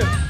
Hadi.